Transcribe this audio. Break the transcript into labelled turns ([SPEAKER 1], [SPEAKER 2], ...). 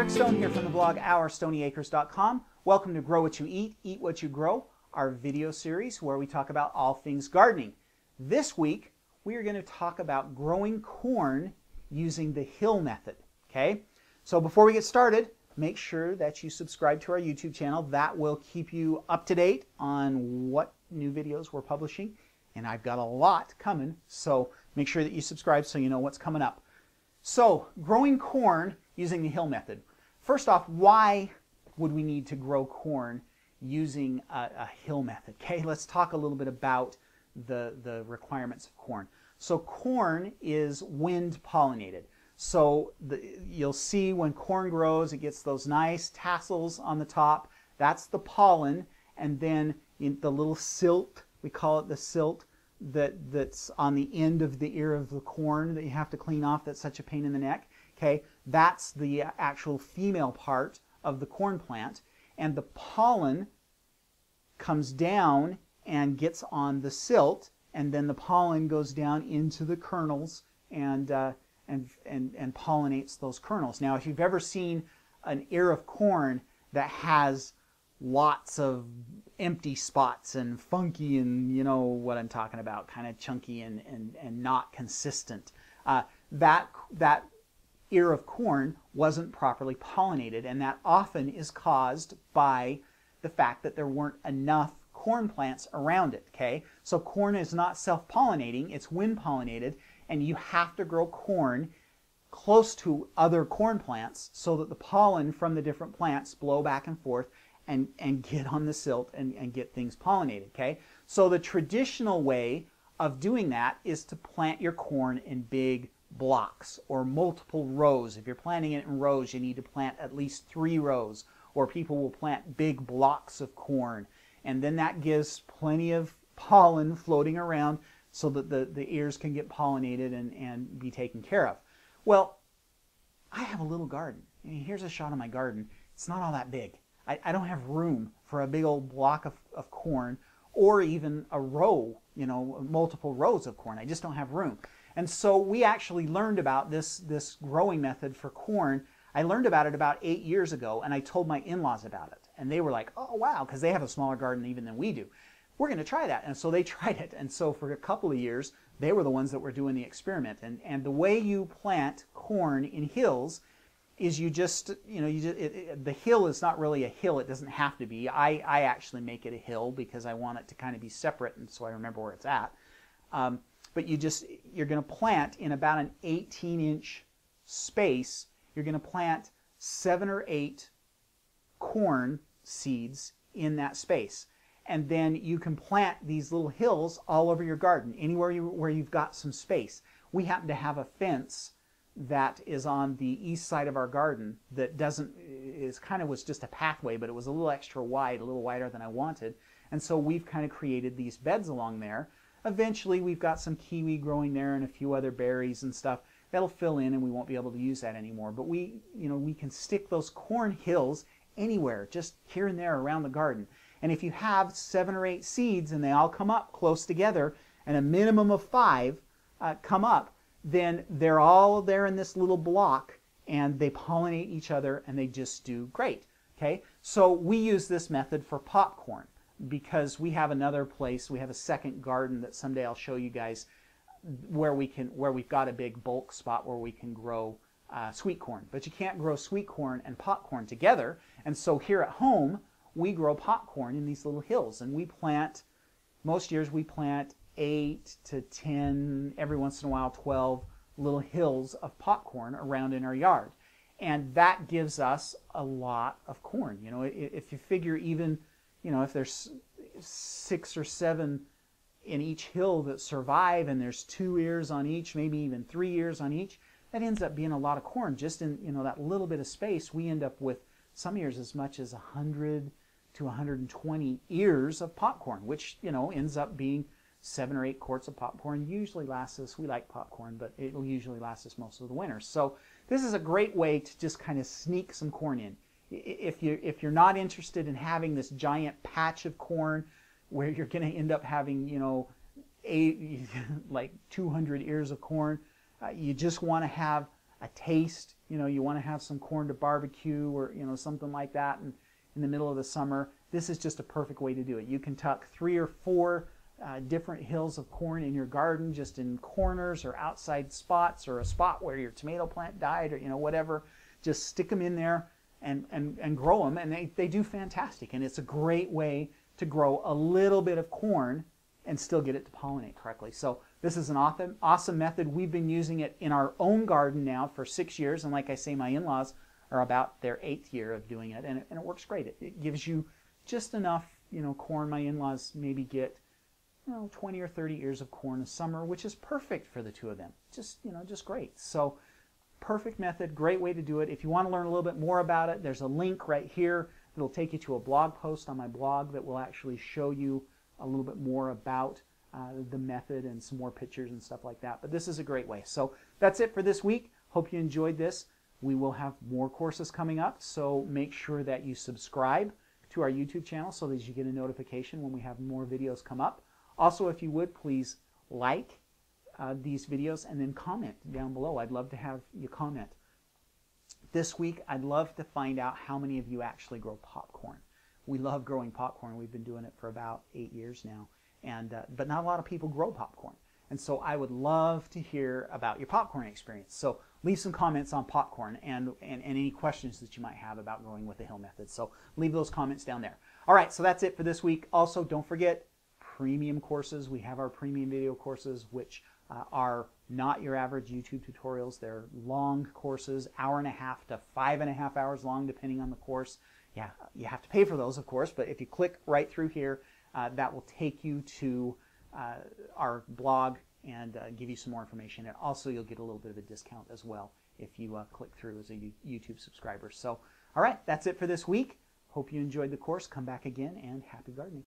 [SPEAKER 1] Rick Stone here from the blog OurStoneyAcres.com. Welcome to Grow What You Eat, Eat What You Grow, our video series where we talk about all things gardening. This week, we are going to talk about growing corn using the hill method. Okay? So before we get started, make sure that you subscribe to our YouTube channel. That will keep you up to date on what new videos we're publishing. And I've got a lot coming, so make sure that you subscribe so you know what's coming up. So, growing corn using the hill method. First off, why would we need to grow corn using a, a, hill method? Okay, let's talk a little bit about the, the requirements of corn. So corn is wind pollinated. So the, you'll see when corn grows, it gets those nice tassels on the top. That's the pollen. And then the little silk, we call it the silk, that, that's on the end of the ear of the corn that you have to clean off. That's such a pain in the neck. Okay, that's the actual female part of the corn plant. And the pollen comes down and gets on the silk, and then the pollen goes down into the kernels and, uh, and, and, and pollinates those kernels. Now, if you've ever seen an ear of corn that has lots of empty spots and funky and you know what I'm talking about, kind of chunky and, and, and not consistent. Uh, that, that ear of corn wasn't properly pollinated, and that often is caused by the fact that there weren't enough corn plants around it, okay? So corn is not self-pollinating, it's wind-pollinated, and you have to grow corn close to other corn plants so that the pollen from the different plants blow back and forth and, and get on the silk and, and get things pollinated, okay? So the traditional way of doing that is to plant your corn in big blocks or multiple rows. If you're planting it in rows, you need to plant at least three rows, or people will plant big blocks of corn. And then that gives plenty of pollen floating around so that the, the ears can get pollinated and, and be taken care of. Well, I have a little garden. here's a shot of my garden. It's not all that big. I, I don't have room for a big old block of, of corn or even a row, you know, multiple rows of corn. I just don't have room. And so we actually learned about this, this growing method for corn. I learned about it about eight years ago, and I told my in-laws about it. And they were like, oh, wow, because they have a smaller garden even than we do. We're going to try that. And so they tried it. And so for a couple of years, they were the ones that were doing the experiment. And, and the way you plant corn in hills is you just, you know, you just, it, it, the hill is not really a hill. It doesn't have to be. I, I actually make it a hill because I want it to kind of be separate and so I remember where it's at. Um, but you just you're going to plant in about an 18 inch space. You're going to plant seven or eight corn seeds in that space. And then you can plant these little hills all over your garden anywhere you, where you've got some space. We happen to have a fence that is on the east side of our garden that doesn't is kind of was just a pathway but it was a little extra wide a little wider than I wanted. And so we've kind of created these beds along there Eventually, we've got some kiwi growing there and a few other berries and stuff. That'll fill in and we won't be able to use that anymore. But we, you know, we can stick those corn hills anywhere, just here and there around the garden. And if you have seven or eight seeds and they all come up close together and a minimum of five uh, come up, then they're all there in this little block and they pollinate each other and they just do great. Okay, so we use this method for popcorn because we have another place, we have a second garden that someday I'll show you guys where we can where we've got a big bulk spot where we can grow uh, sweet corn. But you can't grow sweet corn and popcorn together. And so here at home, we grow popcorn in these little hills and we plant most years we plant 8 to 10 every once in a while 12 little hills of popcorn around in our yard and that gives us a lot of corn you know if you figure even you know, if there's six or seven in each hill that survive and there's two ears on each, maybe even three ears on each, that ends up being a lot of corn. Just in, you know, that little bit of space, we end up with some years as much as 100 to 120 ears of popcorn, which, you know, ends up being seven or eight quarts of popcorn. Usually lasts us, we like popcorn, but it'll usually last us most of the winter. So this is a great way to just kind of sneak some corn in if you if you're not interested in having this giant patch of corn where you're going to end up having you know eight like 200 ears of corn uh, you just want to have a taste. You know, you want to have some corn to barbecue or you know something like that, and in the middle of the summer, this is just a perfect way to do it. You can tuck three or four uh, different hills of corn in your garden, just in corners or outside spots, or a spot where your tomato plant died, or you know whatever. Just stick them in there and and and grow them, and they they do fantastic. And it's a great way to grow a little bit of corn and still get it to pollinate correctly. So this is an awesome, awesome method. We've been using it in our own garden now for six years, and like I say, my in-laws are about their eighth year of doing it, and it, and it works great. It, it gives you just enough, you know, corn. My in-laws maybe get, you know, 20 or 30 ears of corn a summer, which is perfect for the two of them. Just, you know, just great. So perfect method, great way to do it. If you want to learn a little bit more about it, there's a link right here that'll take you to a blog post on my blog that will actually show you a little bit more about uh, the method and some more pictures and stuff like that. But this is a great way. So that's it for this week. Hope you enjoyed this. We will have more courses coming up, so make sure that you subscribe to our YouTube channel so that you get a notification when we have more videos come up. Also, if you would, please like uh, these videos and then comment down below. I'd love to have you comment. This week, I'd love to find out how many of you actually grow popcorn. We love growing popcorn. We've been doing it for about eight years now and uh, but not a lot of people grow popcorn. And so I would love to hear about your popcorn experience. So leave some comments on popcorn and, and, and any questions that you might have about growing with the Hill method. So leave those comments down there. All right, so that's it for this week. Also, don't forget premium courses. We have our premium video courses, which uh, are not your average YouTube tutorials. They're long courses, hour and a half to five and a half hours long, depending on the course. Yeah, you have to pay for those, of course, but if you click right through here, uh, that will take you to uh, our blog and uh, give you some more information. And also, you'll get a little bit of a discount as well if you uh, click through as a YouTube subscriber. So, all right, that's it for this week. Hope you enjoyed the course. Come back again and happy gardening.